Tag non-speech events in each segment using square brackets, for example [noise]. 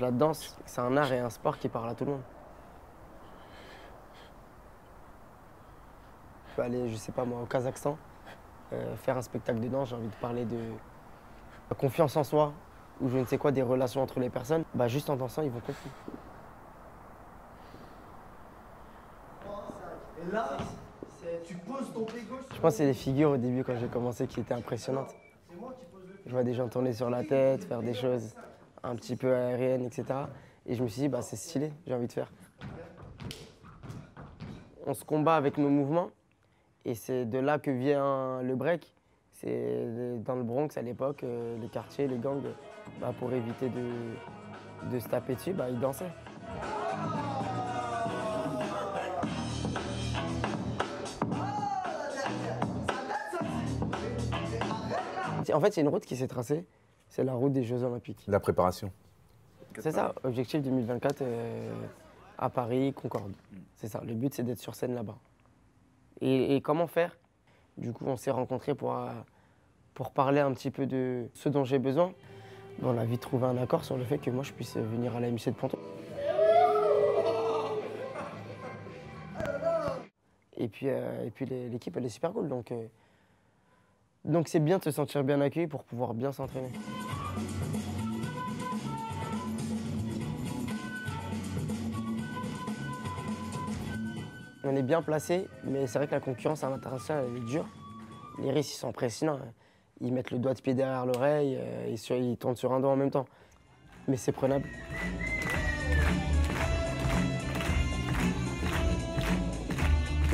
La danse, c'est un art et un sport qui parle à tout le monde. Je peux aller, je sais pas moi, au Kazakhstan, euh, faire un spectacle de danse, j'ai envie de parler de confiance en soi, ou je ne sais quoi, des relations entre les personnes. Bah juste en dansant, ils vont comprendre. Et là, tu poses ton. Je pense que c'est les figures au début quand j'ai commencé qui étaient impressionnantes. Je vois des gens tourner sur la tête, faire des choses un petit peu aériennes, etc. Et je me suis dit, bah, c'est stylé, j'ai envie de faire. On se combat avec nos mouvements. Et c'est de là que vient le break. C'est dans le Bronx à l'époque, euh, les quartiers, les gangs, bah, pour éviter de, se taper dessus, bah, ils dansaient. En fait, a une route qui s'est tracée. C'est la route des Jeux Olympiques. La préparation. C'est ça, objectif 2024 euh, à Paris, Concorde. C'est ça, le but c'est d'être sur scène là-bas. Et, et comment faire? Du coup, on s'est rencontrés pour, euh, pour parler un petit peu de ce dont j'ai besoin. On a vite trouvé un accord sur le fait que moi je puisse venir à la MC de Ponton. Et puis, euh, et puis l'équipe elle est super cool. Donc euh, donc c'est bien de se sentir bien accueilli pour pouvoir bien s'entraîner. On est bien placé, mais c'est vrai que la concurrence à l'international, est dure. Les risques, sont impressionnants. Ils mettent le doigt de pied derrière l'oreille, euh, et ils tournent sur un doigt en même temps. Mais c'est prenable.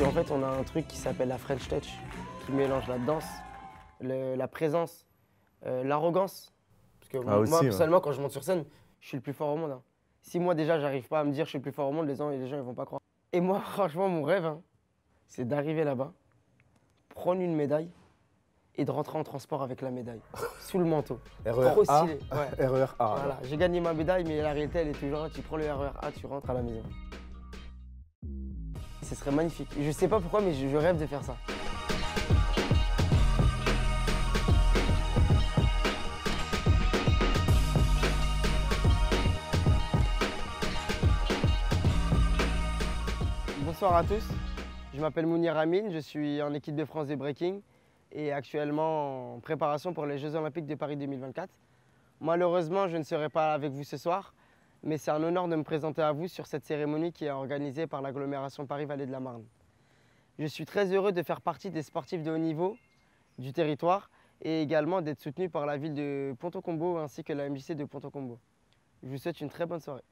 En fait, on a un truc qui s'appelle la French Touch, qui mélange la danse, le- la présence, euh, l'arrogance. Parce que Ah, moi, aussi, ouais. personnellement, quand je monte sur scène, je suis le plus fort au monde. hein. Si moi déjà, j'arrive pas à me dire je suis le plus fort au monde, les gens, les gens ils vont pas croire. Et moi, [laughs] franchement, mon rêve, hein, c'est d'arriver là-bas, prendre une médaille et de rentrer en transport avec la médaille, [laughs] sous le manteau. RER Trop A, stylé. Ouais. [laughs] RER A. Voilà, j'ai gagné ma médaille, mais la réalité, elle est toujours là. Tu prends le RER A, tu rentres à la maison. Ce serait magnifique. Je sais pas pourquoi, mais je rêve de faire ça. Bonsoir à tous. Je m'appelle Mounir Amin, je suis en équipe de France de breaking et actuellement en préparation pour les Jeux Olympiques de Paris 2024. Malheureusement, je ne serai pas avec vous ce soir, mais c'est un honneur de me présenter à vous sur cette cérémonie qui est organisée par l'agglomération Paris-Vallée de la Marne. Je suis très heureux de faire partie des sportifs de haut niveau du territoire et également d'être soutenu par la ville de Ponto Combo ainsi que la MJC de Ponto Combo. Je vous souhaite une très bonne soirée.